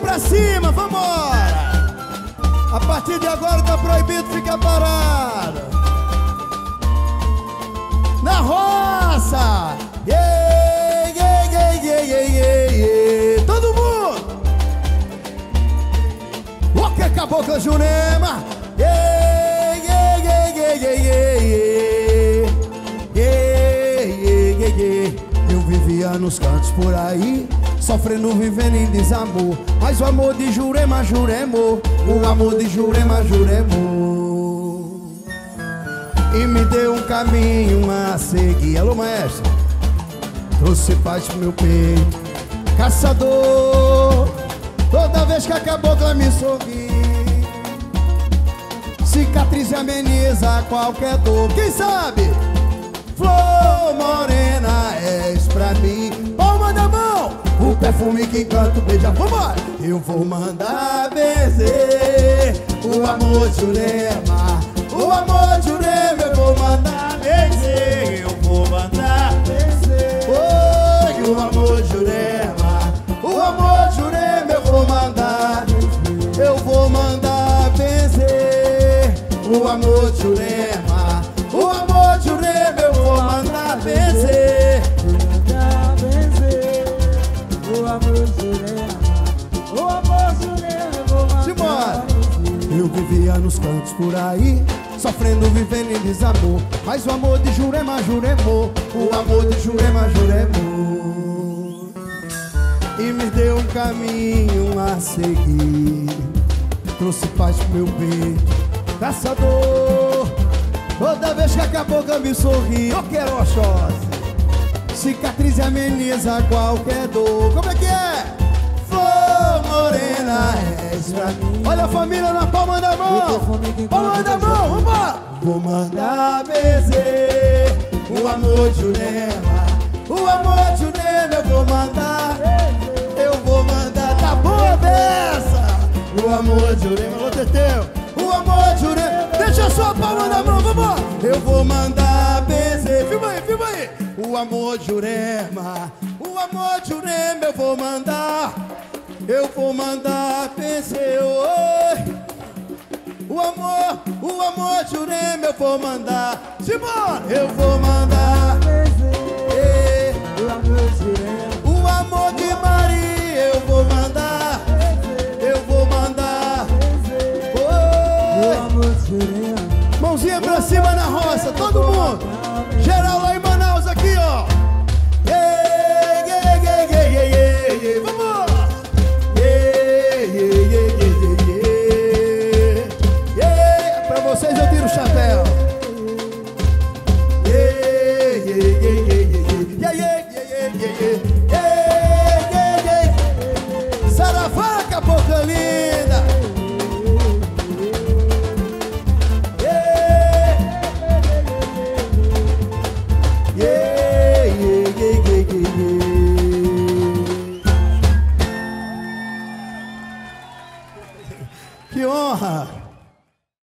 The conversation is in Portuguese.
pra cima, vambora! A partir de agora tá proibido ficar parado. Na roça! Yeah, yeah, yeah, yeah, yeah, yeah. Todo mundo! O que cabocla Jurema? Nos cantos por aí Sofrendo, vivendo em desamor. Mas o amor de Jurema, Juremo O amor de Jurema, Juremo. E me deu um caminho a seguir. Alô, maestro? Trouxe paz pro meu peito. Caçador Toda vez que a cabocla me sorri Cicatriz ameniza qualquer dor. Quem sabe? Flor perfume que encanta beija, vambora! Eu vou mandar benzer o amor de Urema. O amor de Urema eu vou mandar benzer Eu vou mandar benzer Oi, o amor de Urema. O amor de Urema eu vou mandar Eu vou mandar benzer o amor de Urema Nos cantos por aí Sofrendo, vivendo em desamor. Mas o amor de Jurema, Juremô O amor de Jurema, Juremô E me deu um caminho a seguir. Trouxe paz pro meu peito Caçador Toda vez que a cabocla me sorri Eu quero Oxóssi Cicatriz ameniza qualquer dor. Como é que é? Flor morena és Olha a família na palma da mão. Palma da mão, vambora. Vou mandar benzer O amor de Urema O amor de Urema eu vou mandar. Eu vou mandar. Tá boa dessa O amor de Urema, alô Teteu. O amor de Urema Deixa só a palma da mão, vambora. Eu vou mandar benzer Filma aí, filma aí. O amor de Urema, o amor de Urema eu vou mandar, eu vou mandar vencer oi. O amor, o amor de Urema eu vou mandar, Simbora, eu vou mandar vencer o amor de Urema. O amor de Maria eu vou mandar, eu vou mandar oi. Mãozinha pra cima na roça, todo mundo. Marca boca linda. Que honra!